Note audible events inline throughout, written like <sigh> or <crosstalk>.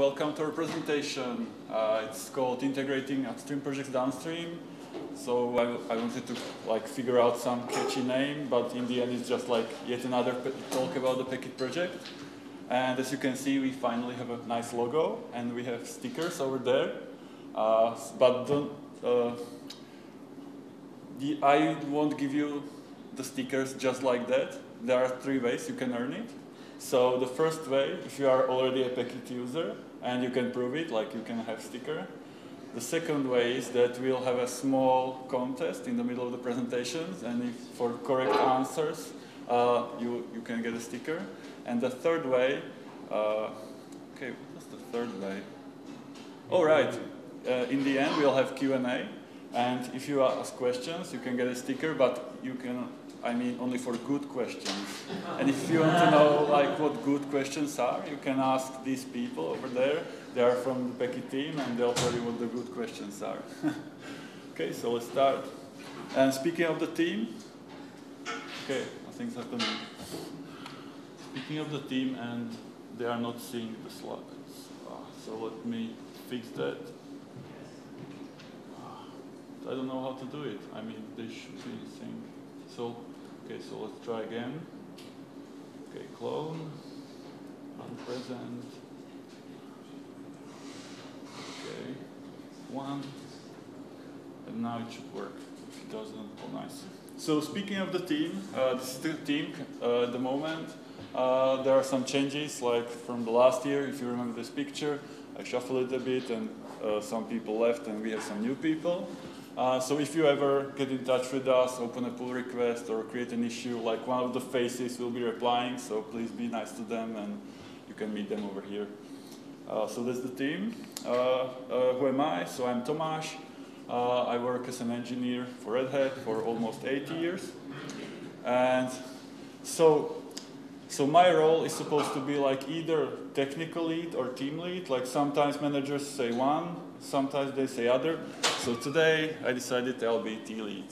Welcome to our presentation. Uh, it's called Integrating Upstream Projects Downstream. So I, I, wanted to like figure out some catchy name, but in the end it's just like yet another talk about the Packit project. And as you can see, we finally have a nice logo, and we have stickers over there. Uh, but don't, uh, the, I won't give you the stickers just like that. There are three ways you can earn it. So the first way, if you are already a Packit user and you can prove it, like you can have sticker. The second way is that we'll have a small contest in the middle of the presentations, and if for correct answers, uh, you, you can get a sticker. And the third way, uh, okay, what's the third way? All right, uh, in the end we'll have Q&A, and if you ask questions, you can get a sticker, but you can I mean only for good questions. And if you want to know like what good questions are, you can ask these people over there. They are from the Packit team and they'll tell you what the good questions are. <laughs> okay, so let's start. And speaking of the team, okay, nothing's happening. Speaking of the team and they are not seeing the slides. Ah, so let me fix that. Ah, I don't know how to do it. I mean, they should be seeing. So Okay, so let's try again. Okay, clone, unpresent. Okay, one, and now it should work. If it doesn't, oh nice. So speaking of the team, uh, this is the team uh, at the moment. Uh, there are some changes, like from the last year, if you remember this picture. I shuffled it a bit and uh, some people left and we have some new people. Uh, so if you ever get in touch with us, open a pull request or create an issue, like one of the faces will be replying, so please be nice to them and you can meet them over here. Uh, so that's the team. Uh, uh who am I? So I'm Tomáš. Uh, I work as an engineer for Red Hat for almost eight years. And so so my role is supposed to be like either technical lead or team lead. Like sometimes managers say one, sometimes they say other. So today I decided I'll be T lead.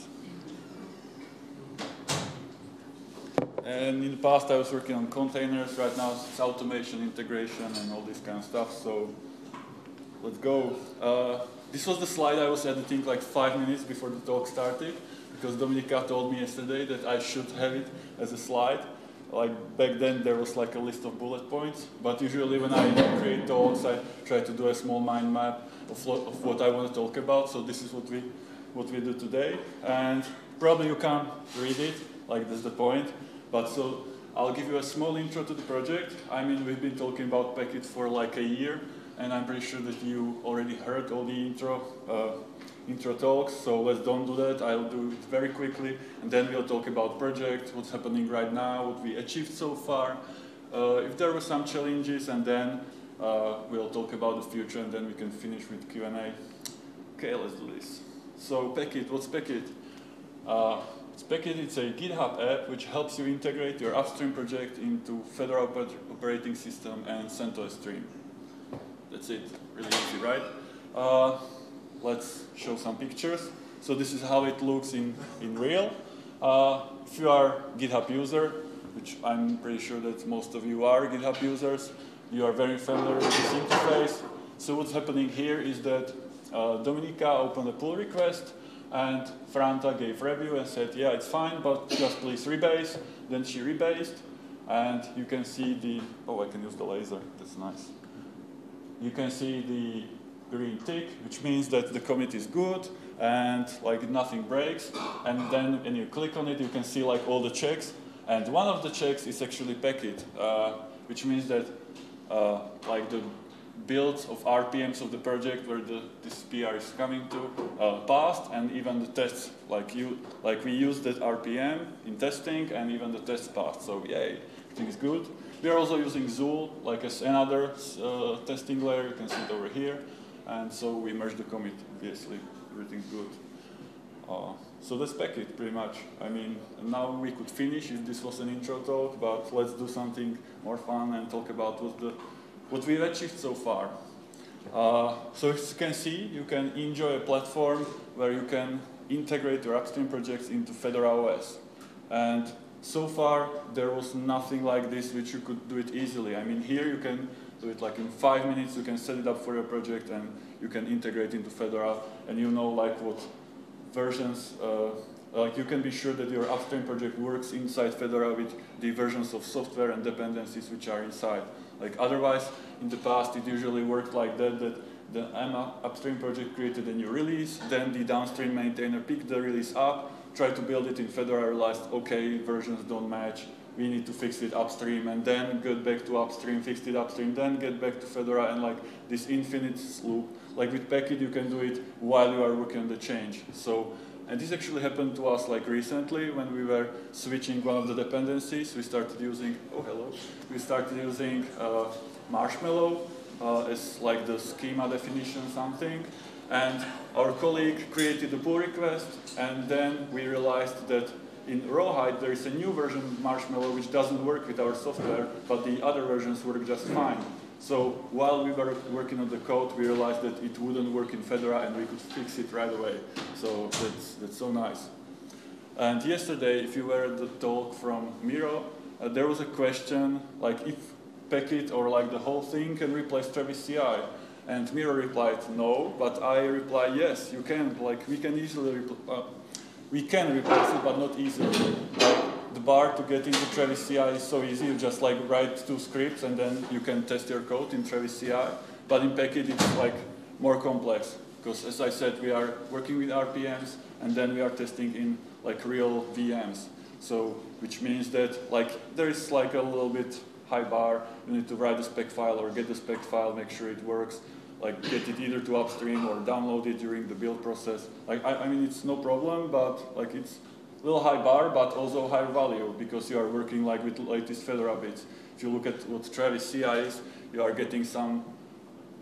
And in the past I was working on containers, right now it's automation, integration and all this kind of stuff, so let's go. Uh, this was the slide I was editing like five minutes before the talk started, because Dominika told me yesterday that I should have it as a slide like back then there was like a list of bullet points, but usually when I create talks, I try to do a small mind map of, of what I want to talk about. So this is what we what we do today, and probably you can't read it, like that's the point. But so I'll give you a small intro to the project. I mean, we've been talking about Packit for like a year, and I'm pretty sure that you already heard all the intro. Uh, intro talks, so let's don't do that. I'll do it very quickly, and then we'll talk about project, what's happening right now, what we achieved so far, uh, if there were some challenges, and then uh, we'll talk about the future, and then we can finish with Q&A. Okay, let's do this. So Packit, what's Packit? Uh, it's Packit, it's a GitHub app which helps you integrate your upstream project into Fedora operating system and CentOS stream. That's it, really easy, right? Uh, let's show some pictures. So this is how it looks in, in real. Uh, if you are GitHub user, which I'm pretty sure that most of you are GitHub users, you are very familiar with this interface. So what's happening here is that uh, Dominika opened a pull request and Franta gave review and said, yeah, it's fine, but just please rebase. Then she rebased and you can see the, oh, I can use the laser, that's nice. You can see the green tick, which means that the commit is good and like nothing breaks. And then when you click on it, you can see like all the checks. And one of the checks is actually Packit, uh, which means that uh, like the builds of RPMs of the project where the, this PR is coming to uh, passed, and even the tests like you like we use that RPM in testing, and even the tests passed. So yay, everything is good. We are also using Zuul like as another uh, testing layer. You can see it over here. And so we merged the commit, obviously, everything's good. Uh, so that's Packit pretty much. I mean, now we could finish if this was an intro talk, but let's do something more fun and talk about what, the, what we've achieved so far. Uh, so as you can see, you can enjoy a platform where you can integrate your upstream projects into Fedora OS. And so far, there was nothing like this which you could do it easily. I mean, here you can do it like in five minutes. You can set it up for your project and you can integrate into Fedora and you know like what versions, uh, like you can be sure that your upstream project works inside Fedora with the versions of software and dependencies which are inside. Like otherwise, in the past, it usually worked like that, that the upstream project created a new release, then the downstream maintainer picked the release up, tried to build it in Fedora, realized, okay, versions don't match, we need to fix it upstream, and then get back to upstream, fix it upstream, then get back to Fedora, and like this infinite loop. Like with Packit, you can do it while you are working on the change. So, and this actually happened to us like recently when we were switching one of the dependencies. We started using, oh hello, we started using uh, Marshmallow uh, as like the schema definition something. And our colleague created a pull request, and then we realized that in Rawhide there is a new version of Marshmallow which doesn't work with our software, but the other versions work just fine. So while we were working on the code, we realized that it wouldn't work in Fedora and we could fix it right away. So that's, that's so nice. And yesterday, if you were at the talk from Miro, uh, there was a question like if Packit or like the whole thing can replace Travis CI. And Miro replied no, but I replied yes, you can. Like we can easily uh, we can replace it, but not easily. Like the bar to get into Travis CI is so easy. You just like write two scripts and then you can test your code in Travis CI. But in Packit, it's like more complex because, as I said, we are working with RPMs and then we are testing in like real VMs. So, which means that like there is like a little bit high bar. You need to write the spec file or get the spec file, make sure it works, like get it either to upstream or download it during the build process. Like I, I mean, it's no problem, but like it's little high bar, but also higher value because you are working like with latest Fedora bits. If you look at what Travis CI is, you are getting some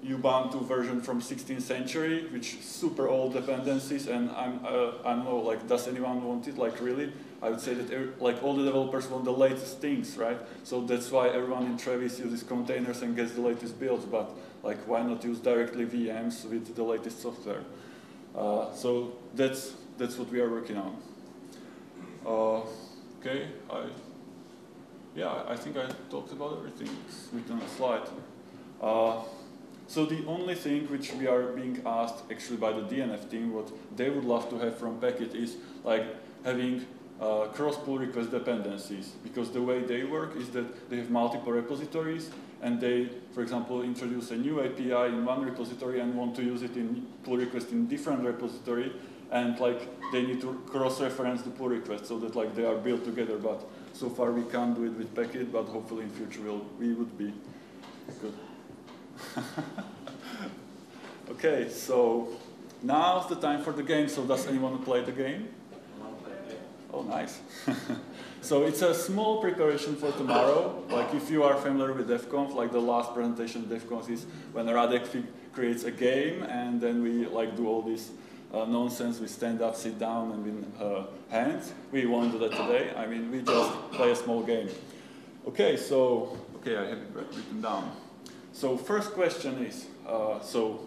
Ubuntu version from 16th century, which super old dependencies, and I'm, uh, I don't know, like, does anyone want it? Like, really? I would say that like all the developers want the latest things, right? So that's why everyone in Travis uses containers and gets the latest builds, but like why not use directly VMs with the latest software? Uh, so that's, that's what we are working on. Okay, I, yeah, I think I talked about everything. It's written on a slide. Uh, so the only thing which we are being asked actually by the DNF team, what they would love to have from Packit is like having uh, cross pull request dependencies because the way they work is that they have multiple repositories and they, for example, introduce a new API in one repository and want to use it in pull request in different repository and like they need to cross-reference the pull request so that like they are built together but so far we can't do it with Packit but hopefully in future we'll, we would be good. <laughs> okay, so now's the time for the game. So does anyone play the game? Oh, nice. <laughs> so it's a small preparation for tomorrow. Like if you are familiar with DevConf, like the last presentation of DevConf is when Radek creates a game and then we like do all this uh, nonsense. We stand up, sit down, and win uh, hands. We won't do that today. I mean, we just play a small game. Okay, so okay, I have it written down. So first question is, uh, so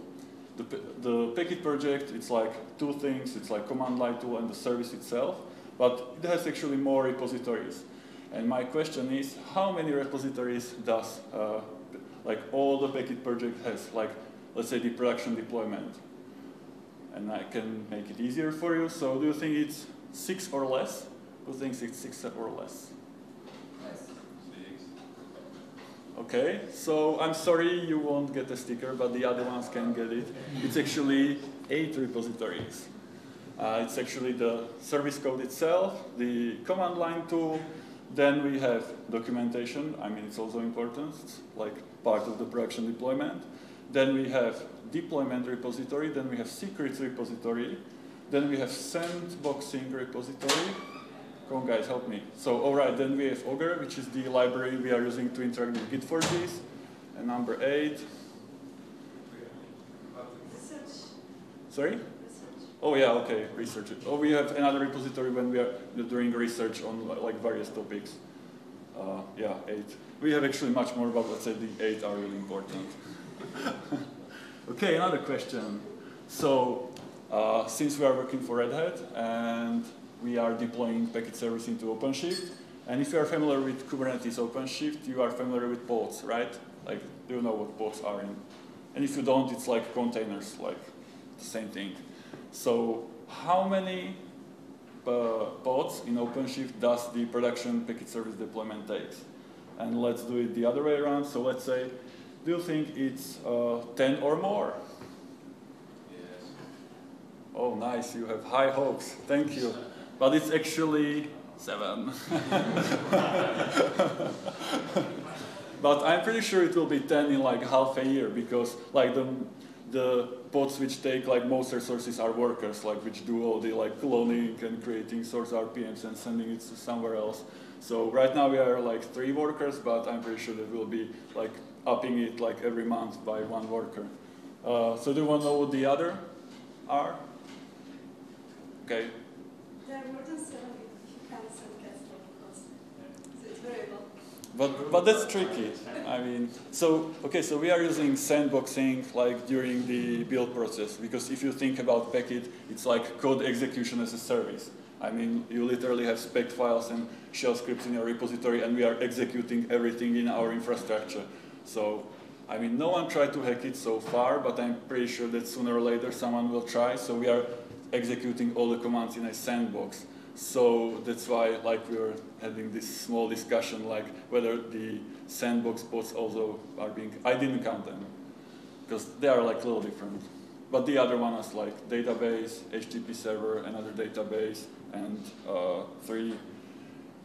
the, the Packit project, it's like two things. It's like command line tool and the service itself, but it has actually more repositories. And my question is, how many repositories does uh, like all the Packit project has? Like, let's say the production deployment. And I can make it easier for you. So do you think it's six or less? Who thinks it's six or less? Six. Okay, so I'm sorry you won't get a sticker, but the other ones can get it. It's actually eight repositories. Uh, it's actually the service code itself, the command line tool, then we have documentation, I mean it's also important, it's like part of the production deployment. Then we have deployment repository, then we have secrets repository, then we have sandboxing repository, Come on guys, help me. So, all right, then we have ogr, which is the library we are using to interact with Git for this. And number eight. Research. Sorry? Research. Oh yeah, okay, research. Oh, we have another repository when we are doing research on like various topics. Uh, yeah, eight. We have actually much more, but let's say the eight are really important. <laughs> okay, another question. So, uh, since we are working for Red Hat and we are deploying Packit service into OpenShift. And if you are familiar with Kubernetes OpenShift, you are familiar with pods, right? Like, you know what pods are in? And if you don't, it's like containers, like the same thing. So how many uh, pods in OpenShift does the production Packit service deployment takes? And let's do it the other way around. So let's say, do you think it's uh, 10 or more? Yes. Oh, nice, you have high hopes. Thank you. But it's actually seven. <laughs> but I'm pretty sure it will be 10 in like half a year because like the, the pods which take like most resources are workers, like which do all the like cloning and creating source RPMs and sending it to somewhere else. So right now we are like three workers, but I'm pretty sure that we'll be like upping it like every month by one worker. Uh, so do you want to know what the other are? Okay. There are more than seven if you count some castle. So it's variable. But, but that's tricky. I mean, so, okay, so we are using sandboxing like during the build process because if you think about Packit, it's like code execution as a service. I mean, you literally have spec files and shell scripts in your repository and we are executing everything in our infrastructure. So, I mean, no one tried to hack it so far, but I'm pretty sure that sooner or later someone will try. So we are executing all the commands in a sandbox. So that's why like we were having this small discussion like whether the sandbox pods also are being, I didn't count them because they are like a little different. But the other one is like database, HTTP server, another database, and uh, three,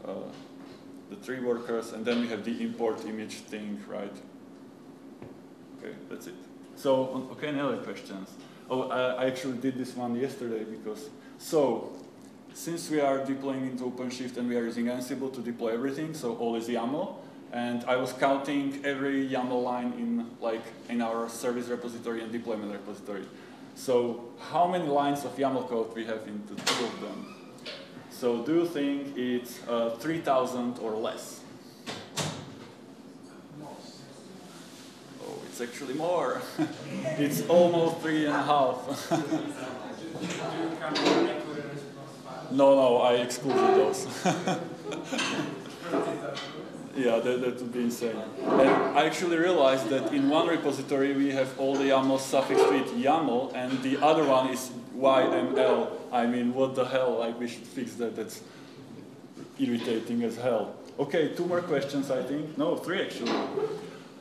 uh, the three workers, and then we have the import image thing, right? Okay, that's it. So, okay, any other questions? Oh, I actually did this one yesterday because, so, since we are deploying into OpenShift and we are using Ansible to deploy everything, so all is YAML, and I was counting every YAML line in like in our service repository and deployment repository. So how many lines of YAML code we have into two of them? So do you think it's uh, 3,000 or less? Oh, it's actually more. <laughs> it's almost three and a half. <laughs> no, no, I excluded those. <laughs> yeah, that, that would be insane. And I actually realized that in one repository we have all the YAML suffixed with YAML, and the other one is YML. I mean, what the hell? Like, we should fix that. That's irritating as hell. Okay, two more questions, I think. No, three actually.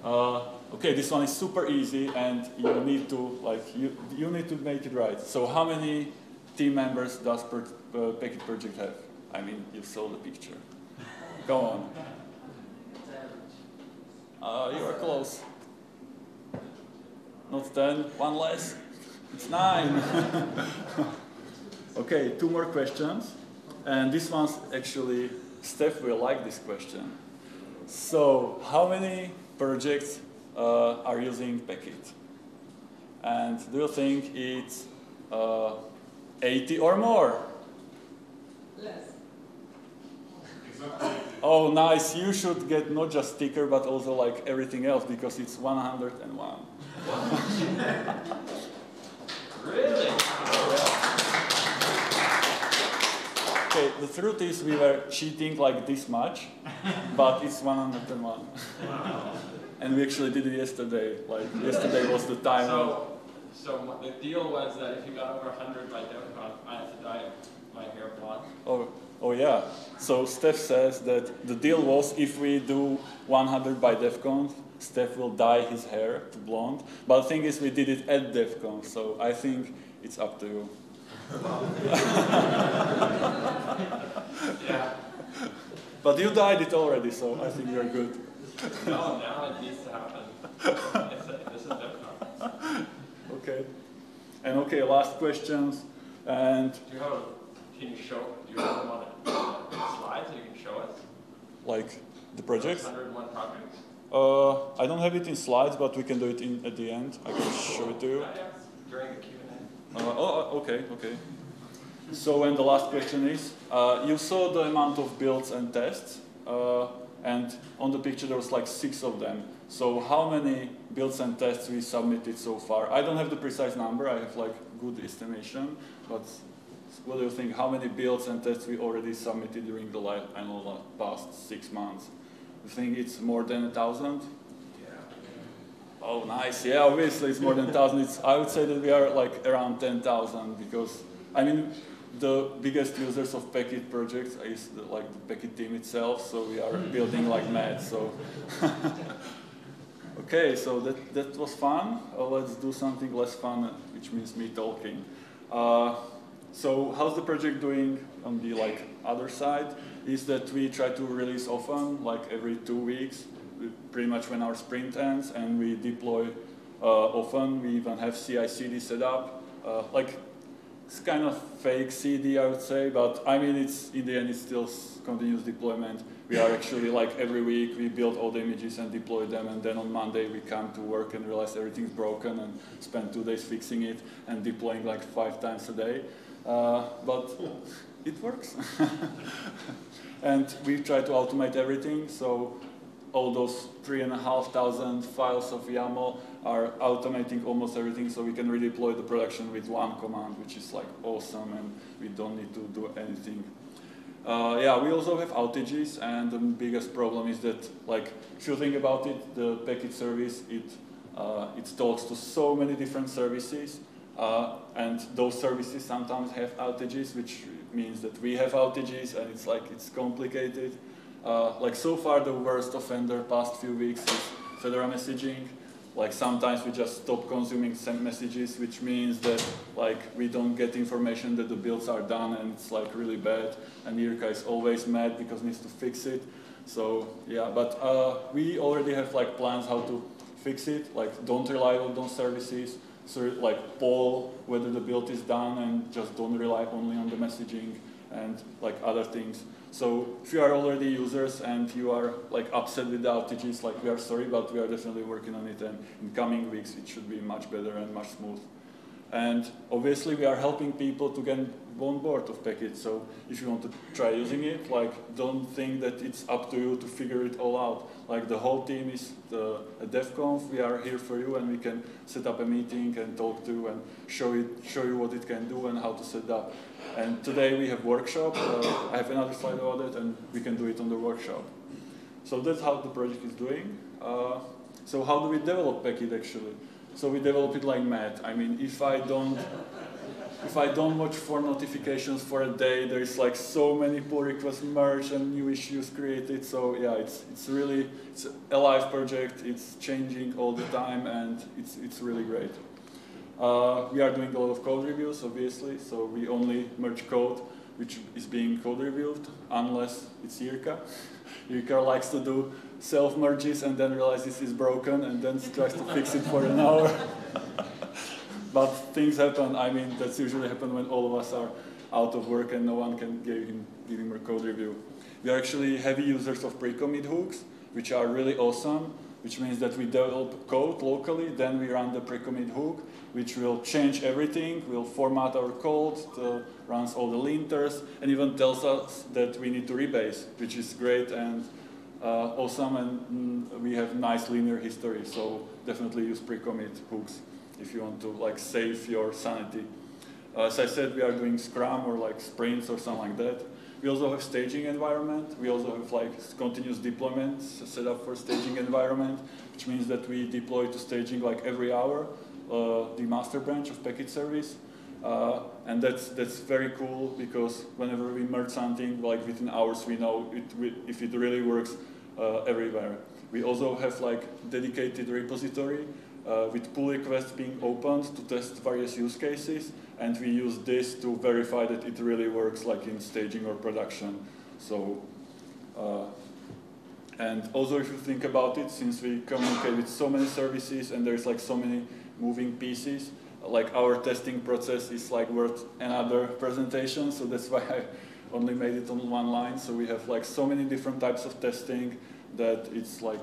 Uh, okay, this one is super easy, and you need to like you you need to make it right. So, how many team members does per, uh, Packit project have? I mean, you saw the picture. Go on. Uh, you are close. Not ten, one less. It's nine. <laughs> okay, two more questions. And this one's actually, Steph will like this question. So, how many projects uh, are using Packit? And do you think it's uh, 80 or more? Less. Oh, nice. You should get not just sticker, but also like everything else because it's 101. <laughs> Really? Okay, the truth is we were cheating like this much, but it's 101. and we actually did it yesterday. Like yesterday was the time. So, so the deal was that if you got over 100 by DevConf, I had to dye my hair blonde. Oh, oh yeah. So Steph says that the deal was if we do 100 by DevConf, Steph will dye his hair to blonde. But the thing is, we did it at DevConf, so I think it's up to you. <laughs> Yeah. But you dyed it already, so I think you're good. No, now it needs to happen. This is DevConf. Okay. And okay, last questions. And Do you have a, can you show, do you have them on a slide so you can show us? like the projects. 101 projects? Uh, I don't have it in slides, but we can do it in at the end. I can show it to you. Yeah, yeah, During the Q&A. Uh, oh, oh, okay, okay. So, and the last question is, uh, you saw the amount of builds and tests, uh, and on the picture there was like six of them. So, how many builds and tests we submitted so far? I don't have the precise number. I have like good estimation, but what do you think? How many builds and tests we already submitted during the last, I don't know, like, past six months? You think it's more than a thousand? Yeah. Oh, nice. Yeah, obviously it's more than a 1,000. It's, I would say that we are like around 10,000 because, I mean, the biggest users of Packit projects is the, like the Packit team itself, so we are building like mad, so. <laughs> okay, so that, that was fun. Uh, let's do something less fun, which means me talking. Uh, so how's the project doing on the like other side? Is that we try to release often, like every two weeks, pretty much when our sprint ends, and we deploy uh, often. We even have CI/CD set up. Uh, like it's kind of fake CD, I would say, but I mean, it's in the end, it's still continuous deployment. We are actually like every week we build all the images and deploy them, and then on Monday we come to work and realize everything's broken and spend two days fixing it and deploying like five times a day. Uh, but it works. <laughs> and we try to automate everything, so all those three and a half thousand files of YAML are automating almost everything so we can redeploy the production with one command, which is like awesome and we don't need to do anything. Uh, yeah, we also have outages and the biggest problem is that like if you think about it, the Packit service, it, uh, it talks to so many different services uh, and those services sometimes have outages, which means that we have outages and it's like it's complicated. Uh, like so far the worst offender past few weeks is Fedora messaging. Like sometimes we just stop consuming sent messages, which means that like we don't get information that the builds are done and it's like really bad. And Jirka is always mad because needs to fix it. So yeah, but uh, we already have like plans how to fix it. Like don't rely on those services. So like poll whether the build is done and just don't rely only on the messaging and like other things. So if you are already users and you are like upset with the outages, like we are sorry, but we are definitely working on it and in coming weeks it should be much better and much smooth. And obviously we are helping people to get on board of Packit. So if you want to try using it, like don't think that it's up to you to figure it all out. Like the whole team is the, at DevConf, we are here for you and we can set up a meeting and talk to and show, it, show you what it can do and how to set up. And today we have workshop. Uh, I have another slide about it, and we can do it on the workshop. So that's how the project is doing. Uh, so how do we develop Packit actually? So we develop it like mad. I mean, if I don't, if I don't watch for notifications for a day, there's like so many pull requests merged and new issues created. So yeah, it's it's really it's a live project. It's changing all the time, and it's it's really great. Uh, we are doing a lot of code reviews, obviously, so we only merge code which is being code reviewed, unless it's Jirka. Jirka <laughs> likes to do self-merges and then realizes it's broken and then tries to fix it for an hour. <laughs> but things happen, I mean, that's usually happen when all of us are out of work and no one can give him, give him a code review. We are actually heavy users of pre-commit hooks, which are really awesome which means that we develop code locally, then we run the pre-commit hook, which will change everything, will format our code, runs all the linters, and even tells us that we need to rebase, which is great and uh, awesome, and mm, we have nice linear history, so definitely use pre-commit hooks if you want to like save your sanity. As I said, we are doing Scrum or like sprints or something like that. We also have staging environment. We also have like continuous deployments set up for staging environment, which means that we deploy to staging like every hour uh, the master branch of Packit service. Uh, and that's that's very cool because whenever we merge something, like within hours, we know it, we, if it really works uh, everywhere. We also have like dedicated repository uh, with pull requests being opened to test various use cases and we use this to verify that it really works like in staging or production. So, uh, and also if you think about it, since we communicate with so many services and there's like so many moving pieces, like our testing process is like worth another presentation, so that's <laughs> why I only made it on one line. So we have like so many different types of testing that it's like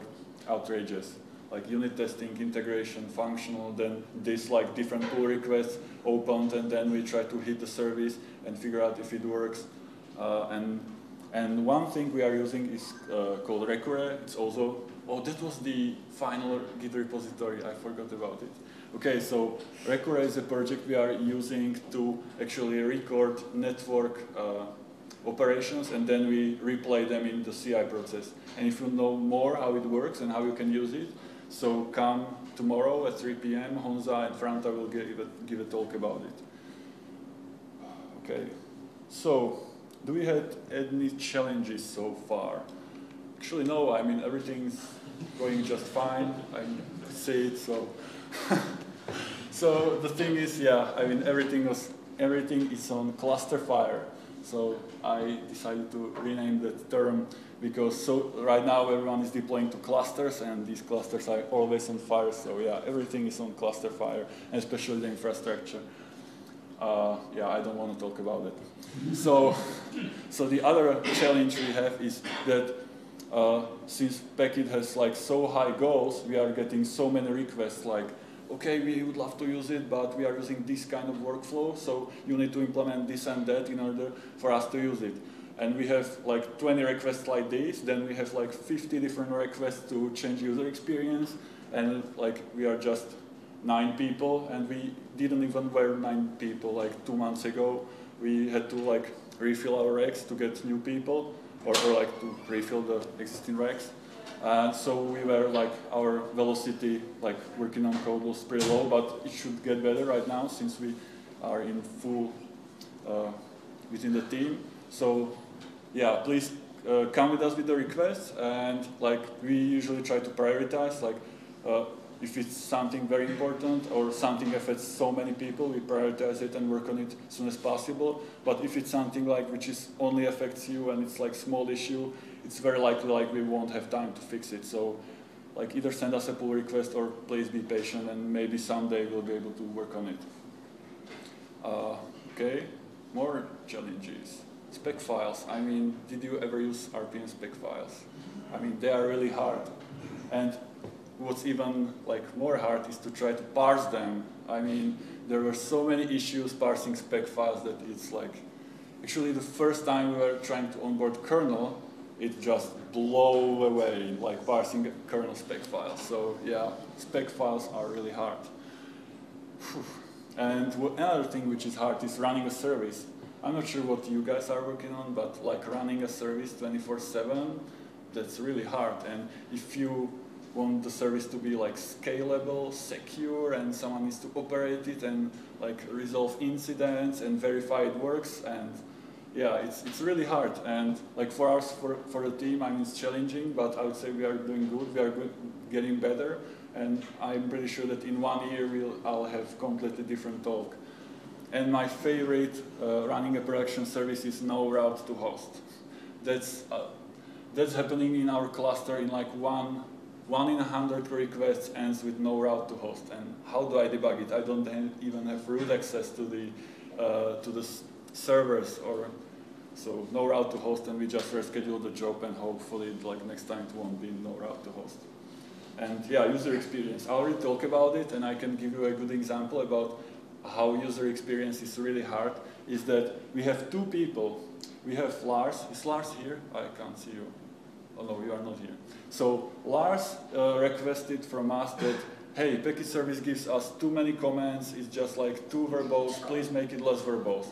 outrageous like unit testing, integration, functional, then this like different pull requests opened, and then we try to hit the service and figure out if it works. Uh, and and one thing we are using is uh, called requre. It's also oh that was the final Git repository. I forgot about it. Okay, so requre is a project we are using to actually record network uh, operations and then we replay them in the CI process. And if you know more how it works and how you can use it, so come tomorrow at 3 p.m. Honza and Franta will give a, give a talk about it. Okay, so do we have any challenges so far? Actually, no. I mean, everything's going just fine. I see it. So, <laughs> so the thing is, yeah. I mean, everything was everything is on cluster fire. So I decided to rename that term because so right now everyone is deploying to clusters and these clusters are always on fire. So yeah, everything is on Clusterfire, and especially the infrastructure. Uh, yeah, I don't want to talk about it. so, so the other challenge we have is that uh, since Packit has like so high goals, we are getting so many requests like, okay, we would love to use it, but we are using this kind of workflow, so you need to implement this and that in order for us to use it. And we have like 20 requests like this, then we have like 50 different requests to change user experience, and like we are just nine people, and we didn't even were nine people like two months ago. We had to like refill our racks to get new people, or, or like to refill the existing racks. And so we were like, our velocity, like working on code was pretty low, but it should get better right now since we are in full uh, within the team. So yeah, please uh, come with us with the requests and like we usually try to prioritize like uh, if it's something very important or something affects so many people, we prioritize it and work on it as soon as possible. But if it's something like which is only affects you and it's like small issue, it's very likely like we won't have time to fix it. So like either send us a pull request or please be patient and maybe someday we'll be able to work on it. Uh, okay, more challenges. Spec files. I mean, did you ever use RPM spec files? I mean, they are really hard. And what's even like more hard is to try to parse them. I mean, there were so many issues parsing spec files that it's like, actually the first time we were trying to onboard kernel, it just blow away, like parsing kernel spec files. So yeah, spec files are really hard. And another thing which is hard is running a service. I'm not sure what you guys are working on, but like running a service 24-7, that's really hard. And if you want the service to be like scalable, secure, and someone needs to operate it and like resolve incidents and verify it works. And yeah, it's, it's really hard. And like for us, for, for the team, I mean, it's challenging, but I would say we are doing good. We are good, getting better. And I'm pretty sure that in one year, we'll, I'll have completely different talk. And my favorite uh, running a production service is no route to host. That's, uh, that's happening in our cluster in like one one in a hundred requests ends with no route to host. And how do I debug it? I don't even have root access to the uh, to the servers or so no route to host, and we just reschedule the job, and hopefully, like next time, it won't be no route to host. And yeah, user experience. I already talked about it, and I can give you a good example about how user experience is really hard. Is that we have two people. We have Lars. Is Lars here? I can't see you. Oh no, you are not here. So Lars uh, requested from us that, hey, Packit service gives us too many commands, it's just like too verbose, please make it less verbose.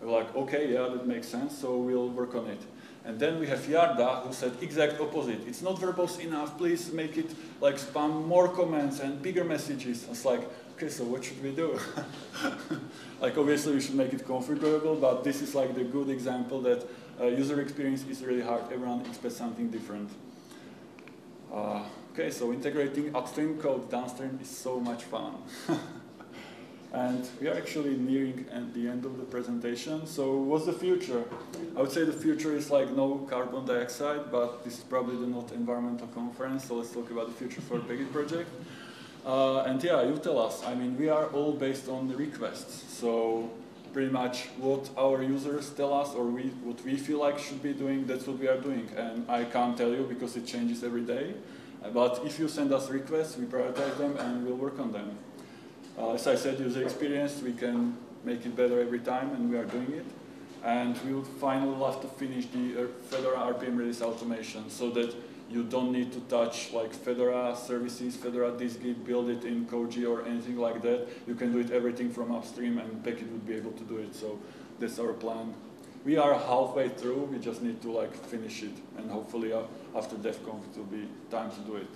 We're like, okay, yeah, that makes sense, so we'll work on it. And then we have Yarda who said exact opposite. It's not verbose enough, please make it like spam more comments and bigger messages. It's like, okay, so what should we do? <laughs> like obviously we should make it configurable, but this is like the good example that uh, user experience is really hard. Everyone expects something different. Uh, okay, so integrating upstream code downstream is so much fun. <laughs> and we are actually nearing at the end of the presentation. So what's the future? I would say the future is like no carbon dioxide, but this is probably the not environmental conference, so let's talk about the future for Packit project. Uh, and yeah, you tell us. I mean, we are all based on the requests. So pretty much what our users tell us or we, what we feel like should be doing, that's what we are doing. And I can't tell you because it changes every day. But if you send us requests, we prioritize them and we'll work on them. Uh, as I said, user experience, we can make it better every time and we are doing it. And we would finally love to finish the uh, Fedora RPM release automation so that you don't need to touch like Fedora services, Fedora dist-git, build it in Koji or anything like that. You can do it everything from upstream and Packit would be able to do it. So that's our plan. We are halfway through, we just need to like finish it and hopefully uh, after DevConf it will be time to do it.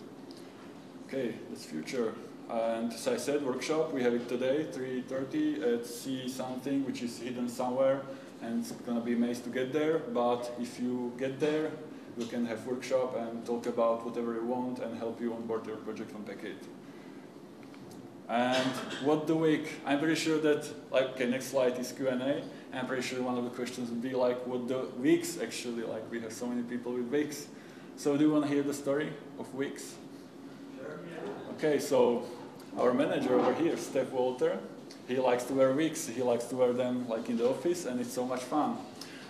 Okay, that's future. And as I said, workshop, we have it today, 3.30 at C something, which is hidden somewhere, and it's gonna be amazing to get there, but if you get there, we can have workshop and talk about whatever you want and help you onboard your project on Packit. And what the week? I'm pretty sure that, like, okay, next slide is Q&A. I'm pretty sure one of the questions would be like, what the Wix actually like? We have so many people with Wix. So do you want to hear the story of Wix? Sure. Okay, so our manager over here, Steph Walter, he likes to wear wigs. He likes to wear them like in the office, and it's so much fun.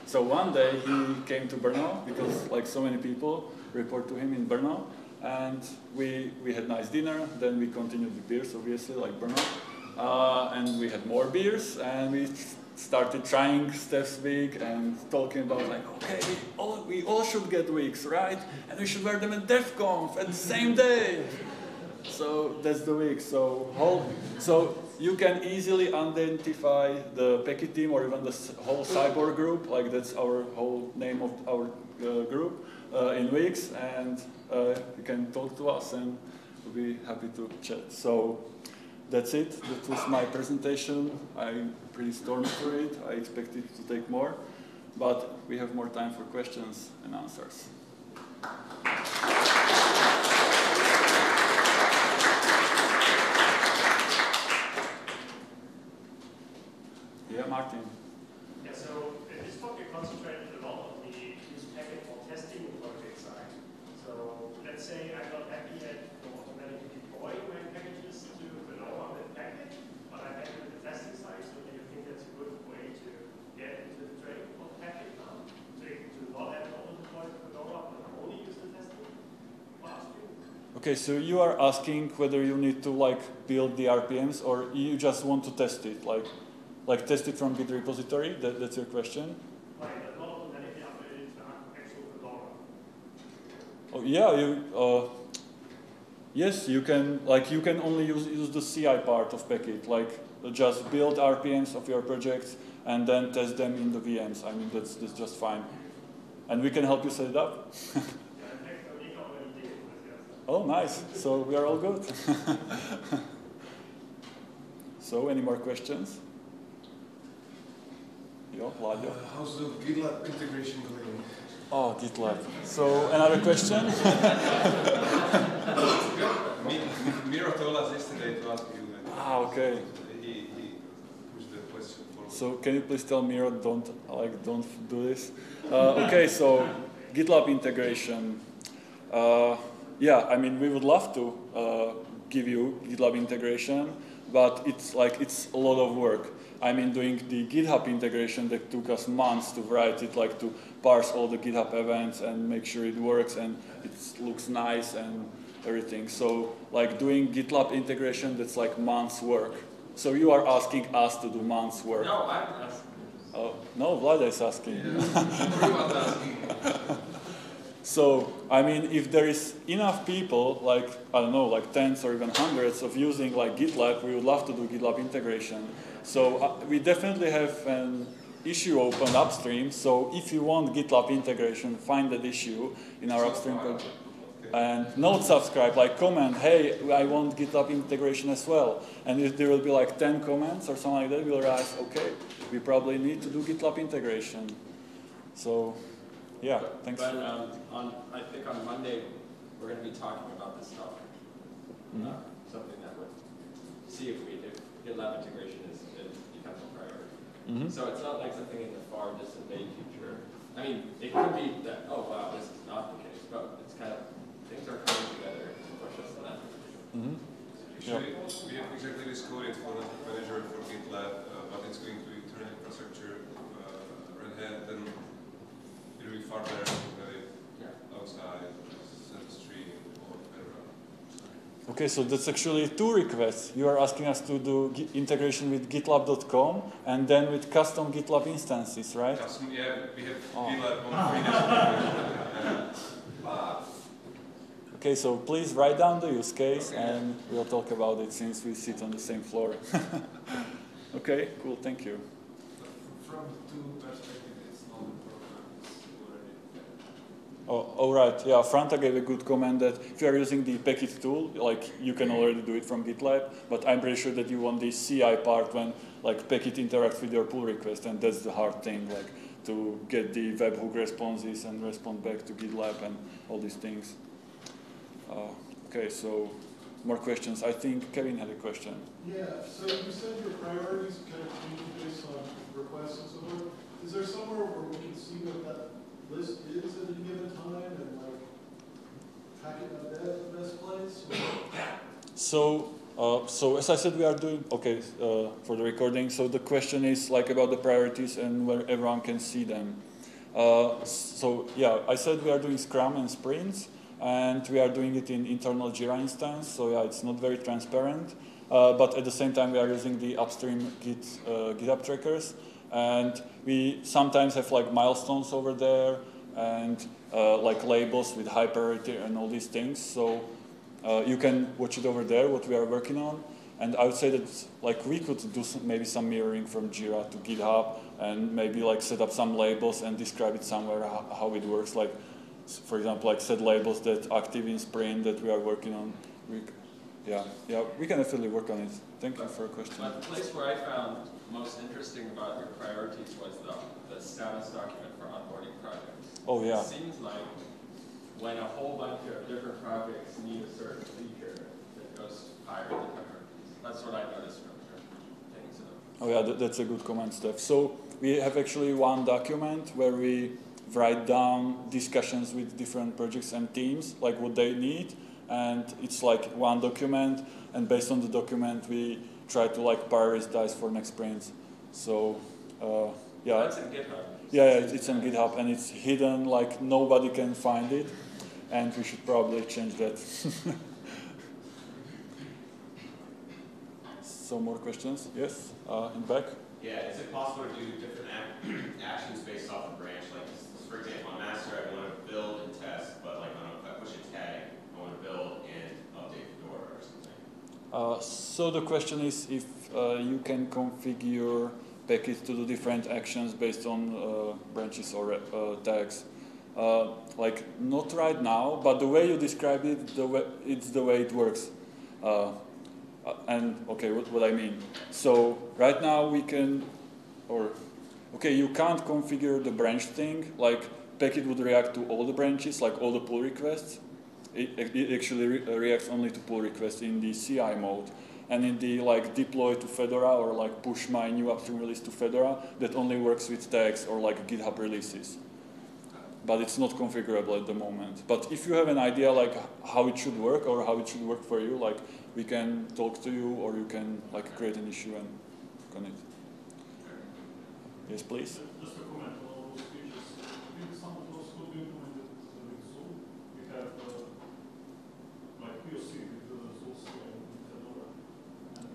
So one day he came to Brno because like so many people report to him in Brno, and we we had nice dinner. Then we continued with beers, obviously, like Brno, uh, and we had more beers, and we started trying Steph's wig and talking about like, okay, we all, we all should get wigs, right? And we should wear them at DevConf at the same day. So that's the wig. So whole, so you can easily identify the Packit team or even the whole cyborg group. Like that's our whole name of our uh, group uh, in Wix, and uh, you can talk to us, and we'll be happy to chat. So that's it. That was my presentation. I'm pretty stormy for it. I expected to take more, but we have more time for questions and answers. Yeah, Martin. Yeah, so in this talk you concentrated a lot on the use Packit for testing the project side. So let's say I got happy at automatically deploying my packages to Fedora with Packit, but I'm happy with the testing side. So do you think that's a good way to get into the training of Packit now? So you to not have auto deploy Fedora, but only use the testing? Okay, so you are asking whether you need to like build the RPMs or you just want to test it, like like test it from Git repository? That, that's your question? Oh yeah, you. Uh, yes, you can. Like you can only use use the CI part of Packit. Like just build RPMs of your projects and then test them in the VMs. I mean that's that's just fine. And we can help you set it up. <laughs> oh, nice. So we are all good. <laughs> so any more questions? Uh, how's the GitLab integration going? Oh, GitLab. So another question? <laughs> Miro told us yesterday to ask you. Ah, okay. He, he pushed the question forward. So can you please tell Miro don't like don't do this? Uh, okay, so GitLab integration. Uh, yeah, I mean we would love to uh, give you GitLab integration, but it's like it's a lot of work. I mean, doing the GitHub integration that took us months to write it, like to parse all the GitHub events and make sure it works and it looks nice and everything. So like doing GitLab integration, that's like months work. So you are asking us to do months work. No, I'm asking. Oh, no, Vlad is asking. Yeah. <laughs> so, I mean, if there is enough people, like, I don't know, like tens or even hundreds of using like GitLab, we would love to do GitLab integration. So uh, we definitely have an issue open upstream. So if you want GitLab integration, find that issue in our upstream project. And note subscribe, like comment, hey, I want GitLab integration as well. And if there will be like 10 comments or something like that, we'll realize, okay, we probably need to do GitLab integration. So, yeah, thanks. But um, on, I think on Monday, we're going to be talking about this stuff. Mm -hmm. uh, something that would see if we if GitLab integration Mm -hmm. So it's not like something in the far distant vague future. I mean, it could be that, oh wow, this is not the case, but it's kind of, things are coming together to push us in that direction. Mm -hmm. Actually, we have exactly this code for the manager for GitLab, uh, but it's going to internal infrastructure, uh, Red Hat, then it'll be far better to it yeah. outside. Okay, so that's actually two requests. You are asking us to do integration with gitlab.com and then with custom GitLab instances, right? Custom, yeah, we have oh. GitLab ah. Okay, so please write down the use case okay. and we'll talk about it since we sit on the same floor. <laughs> okay, cool, thank you. From two perspectives, it's not the program, it's already Oh, all right. Yeah, Franta gave a good comment that if you are using the Packit tool, like you can already do it from GitLab, but I'm pretty sure that you want the CI part when like Packit interacts with your pull request, and that's the hard thing, like to get the webhook responses and respond back to GitLab and all these things. Uh, okay, so more questions. I think Kevin had a question. Yeah, so you said your priorities kind of change based on requests and so forth. Is there somewhere where we can see what that list is at any given time and like track it the best place? So, uh, so as I said, we are doing okay uh, for the recording. So the question is like about the priorities and where everyone can see them. Uh, so yeah, I said we are doing Scrum and sprints, and we are doing it in internal Jira instance. So yeah, it's not very transparent. Uh, but at the same time, we are using the upstream Git uh, GitHub trackers, and we sometimes have like milestones over there and uh, like labels with high priority and all these things. So uh, you can watch it over there, what we are working on. And I would say that like we could do some, maybe some mirroring from Jira to GitHub and maybe like set up some labels and describe it somewhere how, how it works. Like, for example, like set labels that active in Sprint that we are working on. We, yeah, yeah, we can definitely work on it. Thank you for a question. But the place where I found most interesting about your priorities was the, the status document for onboarding projects. Oh yeah. It seems like when a whole bunch of different projects need a certain feature, it goes higher the priorities. That's what I noticed from your things. Oh yeah, that, that's a good comment, Steph. So we have actually one document where we write down discussions with different projects and teams, like what they need, and it's like one document, and based on the document, we try to like prioritize dice for next sprints. So uh, yeah. That's in GitHub. Yeah, yeah, it's on GitHub and it's hidden, like nobody can find it, and we should probably change that. <laughs> so more questions? Yes, uh, in back. Yeah, is it possible to do different ac <clears throat> actions based off a branch? Like, for example, on master, I want to build and test, but like on a, if I push a tag, I want to build and update Fedora or something. Uh, so the question is if uh, you can configure packets to do different actions based on uh, branches or uh, tags. Uh, like not right now, but the way you describe it, the way, it's the way it works. And okay, what, what I mean. So right now we can, or okay, you can't configure the branch thing. Like Packit would react to all the branches, like all the pull requests. It, actually re uh, reacts only to pull requests in the CI mode and in the like deploy to Fedora or like push my new upstream release to Fedora, that only works with tags or like GitHub releases. But it's not configurable at the moment. But if you have an idea like how it should work or how it should work for you, like we can talk to you or you can like create an issue and it. Yes, please. Just a comment on all those features. I think some of those could be implemented with Zuul. We have uh, like POC with the Zuul scale in Fedora.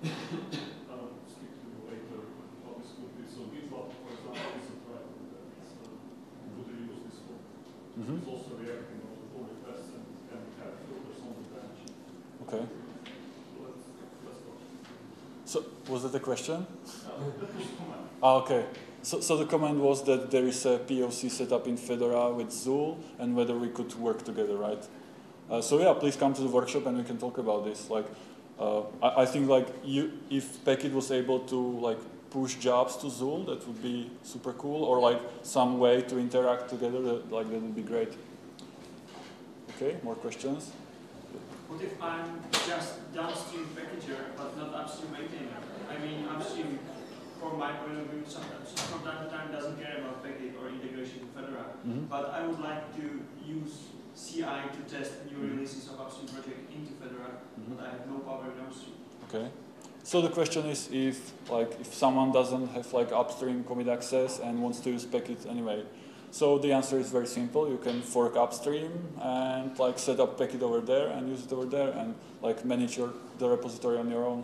And I will speak to you later how this could be. So GitLab, for example, isn't right with that. It's, uh, could reuse this code. Mm -hmm. It's also reacting on the pull requests and can have filters on the branch. Okay. Let's, let's go. So was that a question? That was a comment. Ah, okay. So, so the comment was that there is a POC set up in Fedora with Zuul and whether we could work together, right? Uh, so yeah, please come to the workshop and we can talk about this. Like, uh, I, I, think like you, if Packit was able to like push jobs to Zuul, that would be super cool. Or like some way to interact together, that, like that would be great. Okay, more questions? What if I'm just downstream packager but not upstream maintainer? I mean, upstream from my point of view, sometimes from time to time doesn't care about Packit or integration with Fedora. Mm -hmm. But I would like to use CI to test new Mm-hmm. releases of upstream project into Fedora, Mm -hmm. but I have no power downstream. Okay. So the question is if like if someone doesn't have like upstream commit access and wants to use Packit anyway. So the answer is very simple. You can fork upstream and like set up Packit over there and use it over there and like manage your the repository on your own.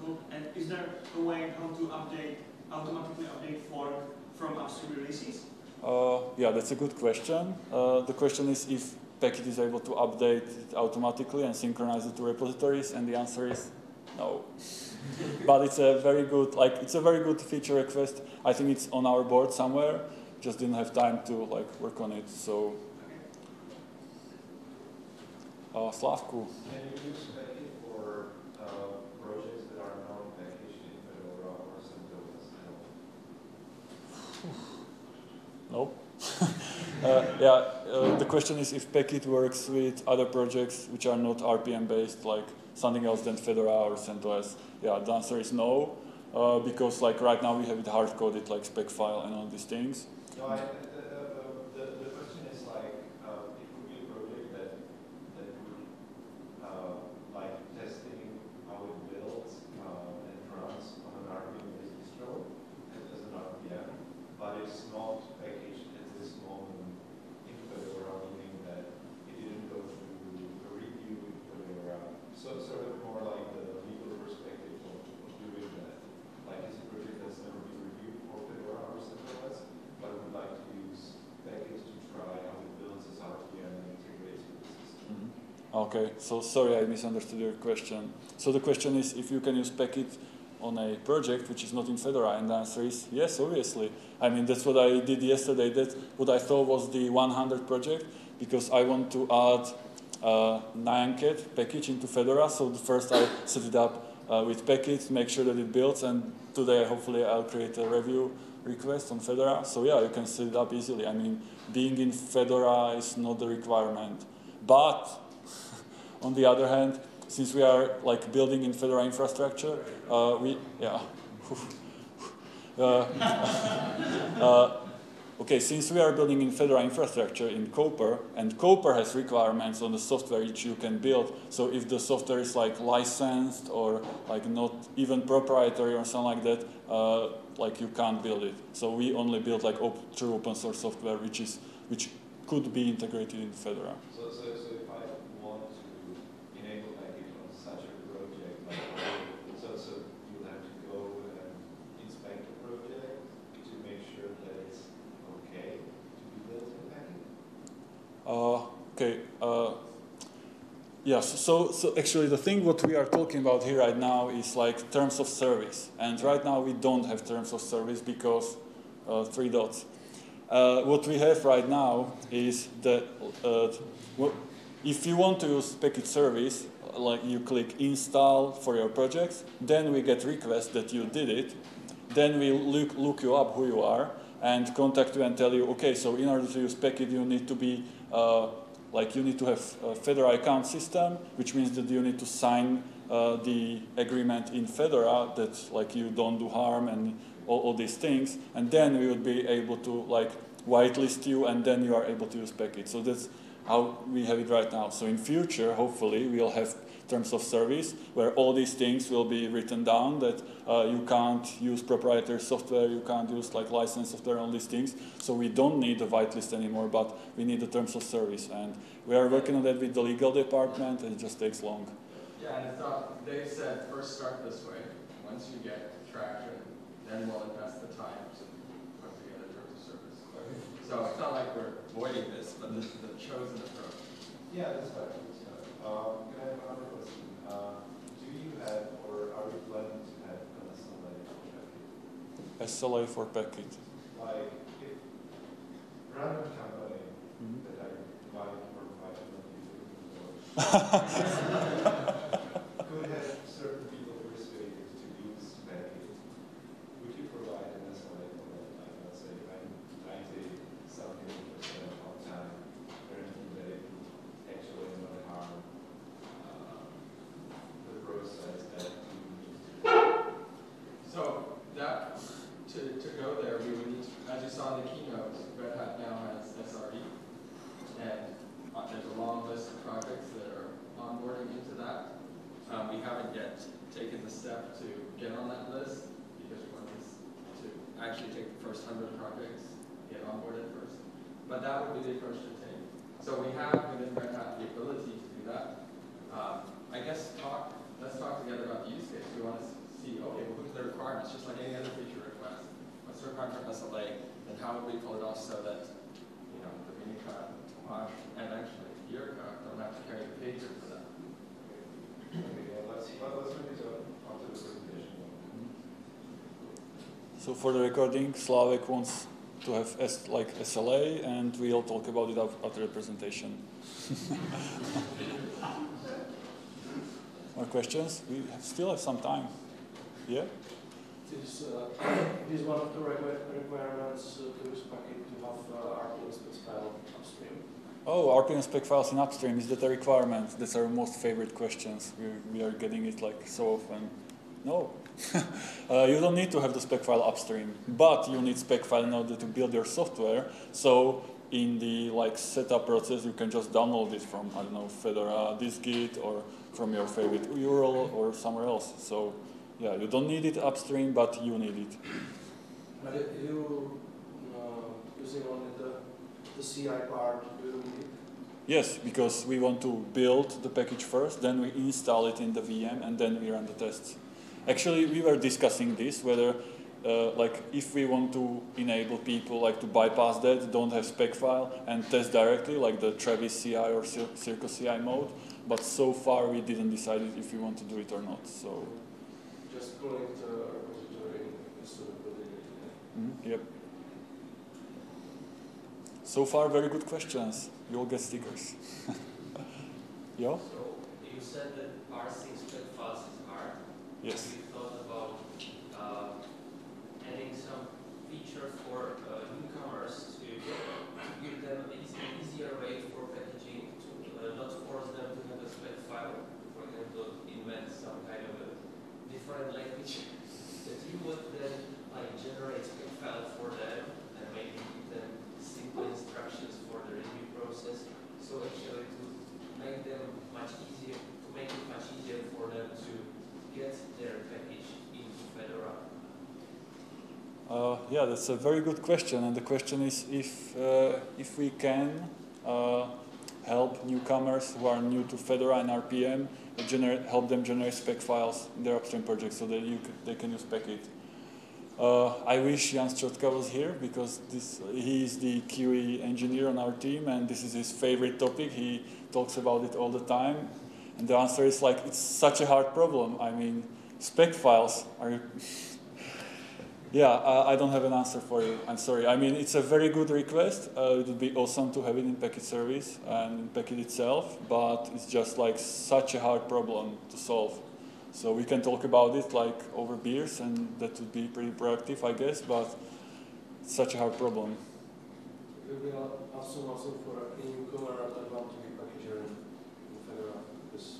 Cool. And is there a way how to update, automatically update fork from upstream releases? Uh, yeah, that's a good question. Uh, the question is if Packit is able to update it automatically and synchronize it to repositories, and the answer is no. <laughs> but it's a very good, like, it's a very good feature request. I think it's on our board somewhere. Just didn't have time to like work on it. So, Uh, Slavku. Can you use Packit for uh, projects that are not packaged in Fedora or CentOS? Nope. <laughs> uh, yeah, uh, the question is if Packit works with other projects which are not RPM based, like something else than Fedora or CentOS. Yeah, the answer is no, uh, because like right now we have it hard coded like spec file and all these things. No, I, the, the, the, the question is like, uh, it would be a project that, that would, uh, like testing how it builds, uh, and runs on an RPM based distro as an RPM, but it's not packaged at this moment in Fedora, meaning that it didn't go through a review in Fedora. So sort of more like the legal perspective of, of doing that. Like it's a project that's never been reviewed for Fedora or CentOS, but would like to use package to try how it builds as RPM and integrates with the system. Okay, so sorry I misunderstood your question. So the question is if you can use Packit on a project which is not in Fedora, and the answer is yes, obviously. I mean, that's what I did yesterday. That's what I thought was the 100 project, because I want to add uh, Nyanket package into Fedora. So the first I set it up uh, with Packit, make sure that it builds, and today hopefully I'll create a review request on Fedora. So yeah, you can set it up easily. I mean, being in Fedora is not the requirement. But on the other hand, since we are like building in Fedora infrastructure, uh, we yeah. <laughs> uh, <laughs> uh, okay, since we are building in Fedora infrastructure in Copr, and Copr has requirements on the software which you can build. So if the software is like licensed or like not even proprietary or something like that, uh, like you can't build it. So we only build like op true open source software, which is which could be integrated in Fedora. So, so, so if I want to enable package on such a project, like, so, so you have to go and inspect the project to make sure that it's okay to be built in package? Uh, okay. Uh, yes. So, so actually, the thing what we are talking about here right now is like terms of service, and right now we don't have terms of service because uh, three dots. Uh, what we have right now is that uh, if you want to use Packit service, like you click install for your projects, then we get request that you did it. Then we look, look you up who you are and contact you and tell you, okay, so in order to use Packit, you need to be uh, like you need to have a Fedora account system, which means that you need to sign uh, the agreement in Fedora that like you don't do harm and all, all these things, and then we would be able to like whitelist you, and then you are able to use Packit. So that's how we have it right now. So in future, hopefully, we'll have terms of service where all these things will be written down that uh, you can't use proprietary software, you can't use like licensed software, all these things. So we don't need a whitelist anymore, but we need the terms of service. And we are working on that with the legal department, and it just takes long. Yeah, and it's not, they said first start this way. Once you get traction, then we'll invest the time to put together terms of service. So it's not like we're avoiding this, but this is the chosen approach. Yeah, that's fine. That's fine. Um, can I have another question? Uh, SLA? SLA for Packit. Like, if random company Mhm. that I for <laughs> could have certain people persuaded to use package, would you provide an SLA for that? Like, let's say, I'm ninety something percent of time, guaranteeing that it would actually not harm, uh, the process that you need to. So that, to, to go there, we would need, to- as you saw in the keynote, Red Hat now has SRE. And uh, there's a long list of projects that are onboarding into that. Um, we haven't yet taken the step to get on that list because we want to actually take the first hundred projects, get onboarded first. But that would be the approach to take. So we have within Red Hat the ability to do that. Um, I guess talk, let's talk together about the use case. We want to see, okay, well, who's the requirements, just like any other feature request. What's the requirement for SLA, and how would we pull it off so that, you know, Dominica, Tomáš, and actually Yurka don't have to carry the pager for that. Okay, yeah, let's, let- let's move it on, onto the presentation. So for the recording, Slavek wants to have S, like SLA, and we'll talk about it after the presentation. <laughs> More questions? We still have some time. Yeah? This, uh, <coughs> is one of the requirements uh, to this Packit to have uh, RPM specified upstream? Oh, RPM spec files in upstream, is that a requirement? That's our most favorite questions. We're, we are getting it like so often. No. <laughs> uh, you don't need to have the spec file upstream, but you need spec file in order to build your software. So in the like setup process, you can just download it from, I don't know, Fedora dist-git or from your favorite URL or somewhere else. So yeah, you don't need it upstream, but you need it. But you uh, using only the, the CI part, do you need? Yes, because we want to build the package first, then we install it in the VM, and then we run the tests. Actually, we were discussing this, whether uh, like if we want to enable people like to bypass that, don't have spec file and test directly, like the Travis CI or Cir Circus CI mode. But so far we didn't decide if we want to do it or not. So just collect the repository instead of building it. Mm -hmm. Yep. So far, very good questions. You will get stickers. <laughs> yeah. So you said that parsing spec files is hard. Yes. Have you thought about uh, adding some feature for uh, newcomers to give them an easier way for packaging, to uh, not force them to have a spec file, for example, invent some kind of a different language <laughs> that you would then like generate spec file for them and maybe simple instructions for the review process. So actually to make them much easier, to make it much easier for them to get their package into Fedora? Uh, yeah, that's a very good question, and the question is if uh, if we can uh, help newcomers who are new to Fedora and RPM, generate, help them generate spec files in their upstream project so that you they can use Packit. Uh, I wish Jan Ščotka was here because this, he is the QE engineer on our team and this is his favorite topic. He talks about it all the time. And the answer is like, it's such a hard problem. I mean, spec files are <laughs> yeah, uh, I don't have an answer for you. I'm sorry. I mean, it's a very good request. Uh, it would be awesome to have it in Packit service and in Packit itself, but it's just like such a hard problem to solve. So we can talk about it like over beers, and that would be pretty productive, I guess. But such a hard problem. It will be also for a newcomer that want to be packager in Fedora, because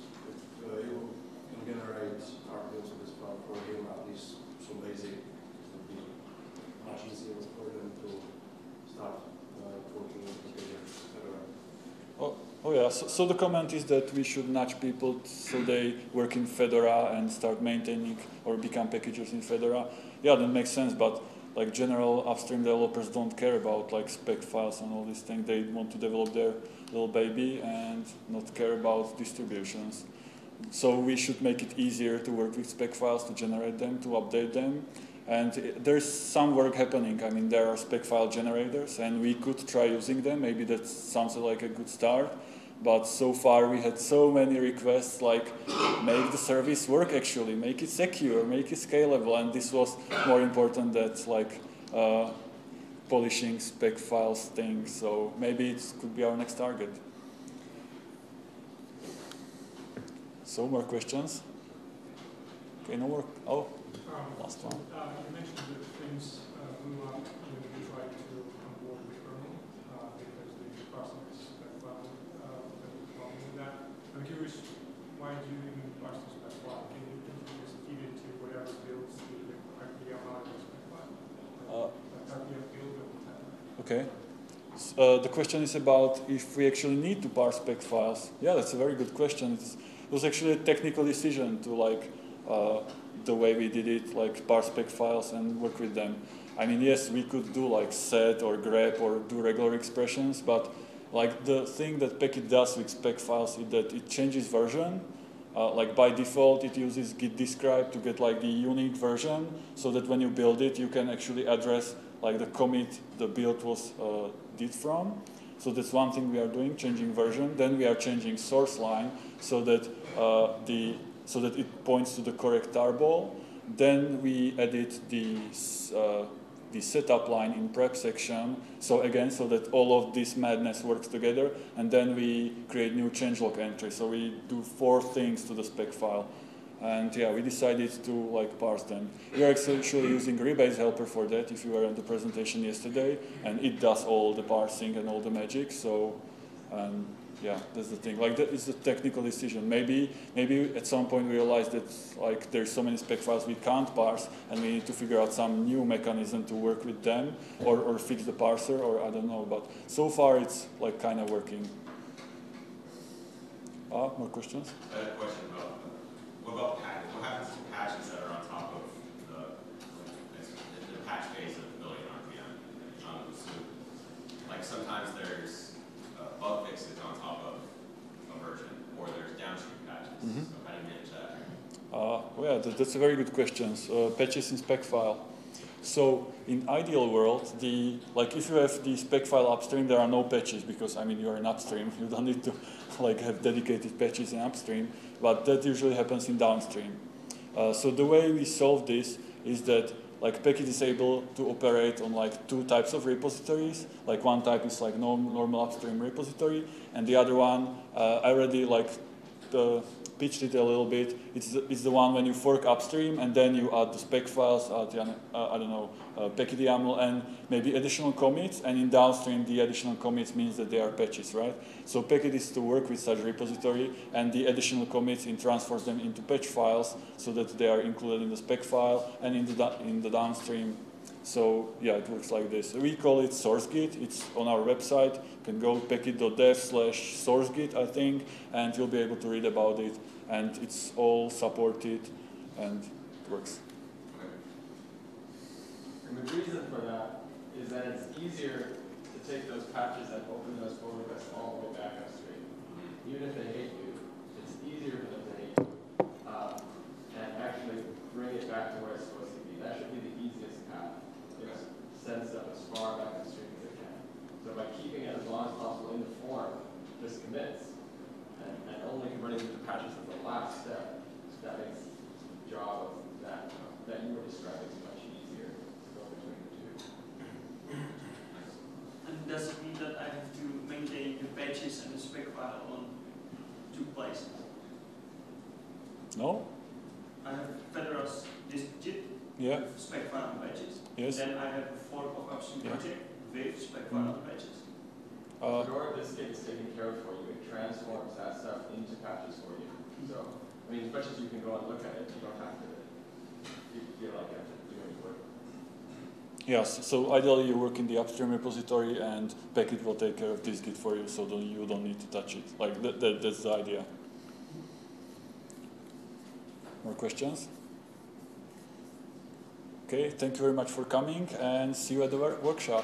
uh, you can generate RPMs on this file for him at least some basic much easier for them to start uh, working. Oh, yeah, so, so, the comment is that we should nudge people so they work in Fedora and start maintaining or become packagers in Fedora. Yeah, that makes sense, but like general upstream developers don't care about like spec files and all these things. They want to develop their little baby and not care about distributions. So we should make it easier to work with spec files, to generate them, to update them, and there's some work happening. I mean, there are spec file generators, and we could try using them. Maybe that sounds like a good start. But so far, we had so many requests like make the service work actually, make it secure, make it scalable. And this was more important than like uh, polishing spec files thing. So maybe it could be our next target. So, more questions? Okay, no more. Oh. Um, Last one. Uh, you mentioned that things uh, blew up when you tried to onboard the kernel uh, because the spec file uh, was a problem with that. I'm curious, why do you even spec file? Can you, just feed it to whatever builds the RPM out the spec file? Uh, RPM build of Okay. Uh, the question is about if we actually need to parse spec files. Yeah, that's a very good question. It's, it was actually a technical decision to like the way we did it, like parse spec files and work with them. I mean, yes, we could do like sed or grep or do regular expressions, but like the thing that Packit does with spec files is that it changes version. Uh, like by default, it uses git describe to get like the unique version, so that when you build it, you can actually address like the commit the build was uh, did from. So that's one thing we are doing, changing version. Then we are changing source line so that uh, the so that it points to the correct tarball. Then we edit the uh, the setup line in prep section. So again, so that all of this madness works together, and then we create new changelog entry. So we do four things to the spec file. And yeah, we decided to like parse them. We are actually using Rebase helper for that if you were at the presentation yesterday, and it does all the parsing and all the magic. So, and yeah, that's the thing. Like that is a technical decision. Maybe maybe at some point we realize that like there's so many spec files we can't parse, and we need to figure out some new mechanism to work with them, or or fix the parser, or I don't know. But so far it's like kind of working. Ah, more questions? I had a question about what about patches? What happens to patches that are on top of the the, patch phase of billion RPM? Um, so, like sometimes there's bug fixes on top of a version, or there's downstream patches. Mhm. So how do you manage that? Uh, well, that, that's a very good question. Uh, patches in spec file. So in ideal world, the like if you have the spec file upstream, there are no patches because I mean you are in upstream. <laughs> You don't need to like have dedicated patches in upstream, but that usually happens in downstream. Uh, so the way we solve this is that like Packit is able to operate on like two types of repositories. Like one type is like norm, normal upstream repository, and the other one uh, I already like the pitched it a little bit. It's the, it's the one when you fork upstream and then you add the spec files, add the, uh, I don't know, uh, Packit YAML and maybe additional commits. And in downstream, the additional commits means that they are patches, right? So Packit is to work with such repository and the additional commits it transfers them into patch files so that they are included in the spec file and in the, in the downstream so yeah, it works like this. We call it SourceGit. It's on our website. You can go packit.dev slash SourceGit, I think, and you'll be able to read about it. And it's all supported and it works. And the reason for that is that it's easier to take those patches and open those pull requests all the way back upstream. Even if they hate you, it's easier for them to hate you. Um, and actually bring it back to where it's supposed to be. That should be the easiest path. Is send stuff as far back upstream as it can. So by keeping it as long as possible in the form, this commits, and, and only converting the patches as the last step, that makes the job of that, that you were describing much easier to go between the two. And does it mean that I have to maintain the patches and the spec file on two places? No? I have Fedora's this JIT Yeah? spec file and patches. Yes? Then I have a fork of upstream Yeah. project with spec file and patches. Uh, Fedora, this gets taken care of for you. It transforms that stuff into patches for you. So, I mean, as much as you can go and look at it, you don't have to you feel like you have to do any work. yes, so ideally you work in the upstream repository and Packit will take care of dist-git for you so don't, you don't need to touch it. Like that, that, that's the idea. More questions? Okay, thank you very much for coming and see you at the workshop.